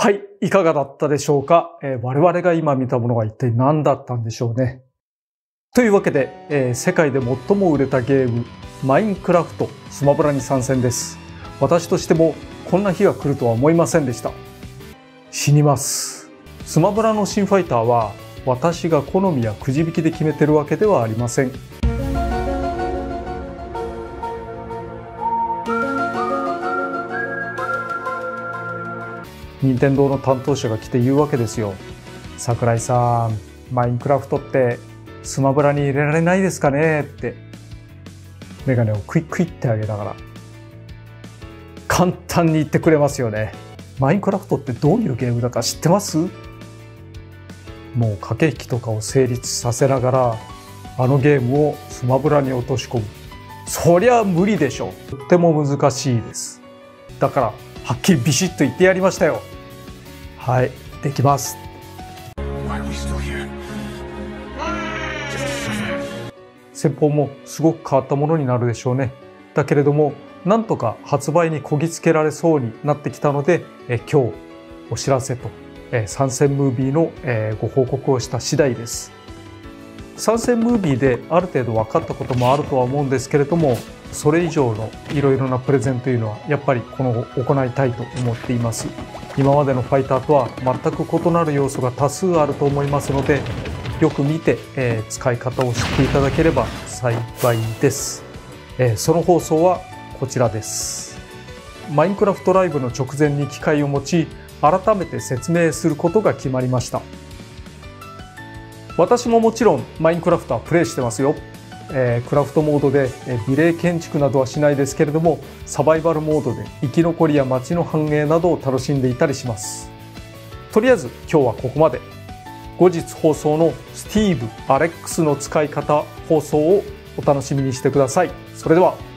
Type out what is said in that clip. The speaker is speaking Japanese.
はい、いかがだったでしょうか、えー、我々が今見たものは一体何だったんでしょうね？というわけで、えー、世界で最も売れたゲーム、マインクラフトスマブラに参戦です。私としてもこんな日が来るとは思いませんでした。死にます。スマブラの新ファイターは私が好みやくじ引きで決めてるわけではありません。任天堂の担当者が来て言うわけですよ。桜井さん、マインクラフトってスマブラに入れられないですかねって。メガネをクイックイってあげながら。簡単に言ってくれますよね。マインクラフトってどういうゲームだか知ってます？もう駆け引きとかを成立させながら、あのゲームをスマブラに落とし込む。そりゃ無理でしょ。とっても難しいです。だから、はっきりビシッと言ってやりましたよ。はい、できます。先方もすごく変わったものになるでしょうね。だけれども、なんとか発売にこぎつけられそうになってきたので、え今日お知らせと、え参戦ムービーの、えご報告をした次第です。参戦ムービーである程度分かったこともあるとは思うんですけれども、それ以上のいろいろなプレゼンというのはやっぱりこの後行いたいと思っています。今までのファイターとは全く異なる要素が多数あると思いますのでよく見て、えー、使い方を知っていただければ幸いです、えー、その放送はこちらです。マインクラフトライブの直前に機械を持ち改めて説明することが決まりました。私ももちろんマインクラフトはプレイしてますよ。えー、クラフトモードで、え美麗建築などはしないですけれどもサバイバルモードで生き残りや街の繁栄などを楽しんでいたりします。とりあえず今日はここまで。後日放送のスティーブ・アレックスの使い方放送をお楽しみにしてください。それでは。